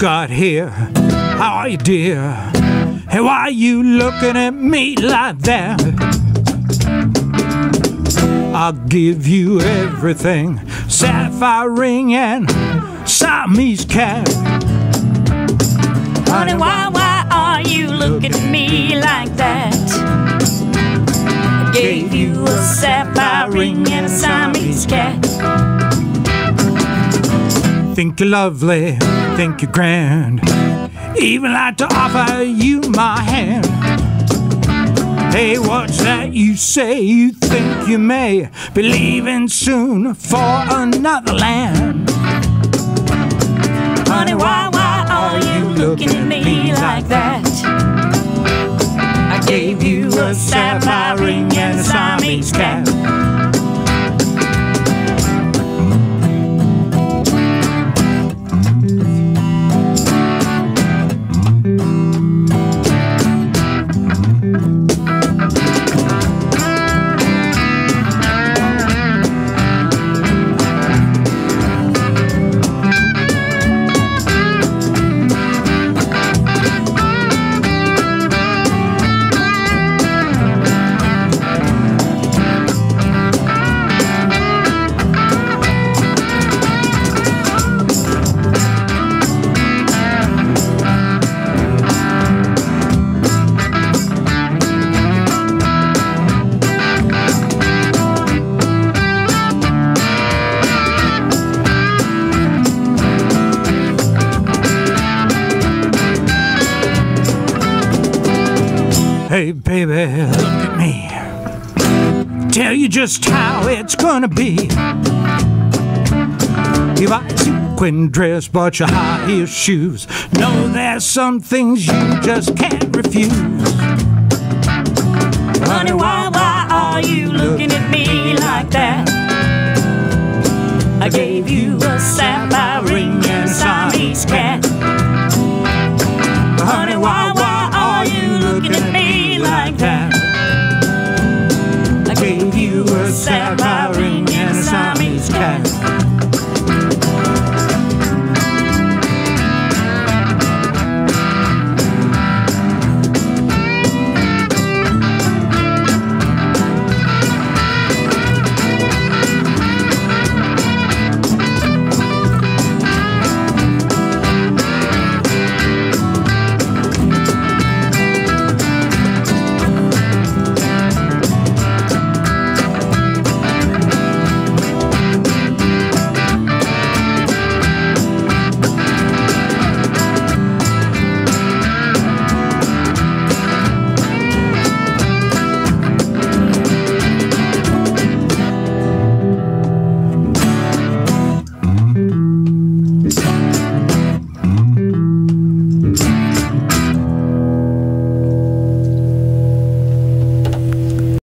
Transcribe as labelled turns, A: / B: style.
A: got here? How are you, dear? Hey, why are you looking at me like that? I'll give you everything sapphire ring and Siamese cat.
B: Honey, why, why are you looking at me like that? I gave you a sapphire ring and a Siamese cat.
A: Think you're lovely, think you're grand. Even like to offer you my hand. Hey, what's that you say? You think you may be leaving soon for another land?
B: Honey, why, why are you looking at me like that? I gave you a sapphire ring and a Siamese cat.
A: Hey, baby, look at me. Tell you just how it's gonna be. You buy a sequin dress, but your high heel shoes. No, there's some things you just can't refuse.
B: Honey, why, why are you looking at me like that? I gave you you were a Samaritan and a Siamese cat.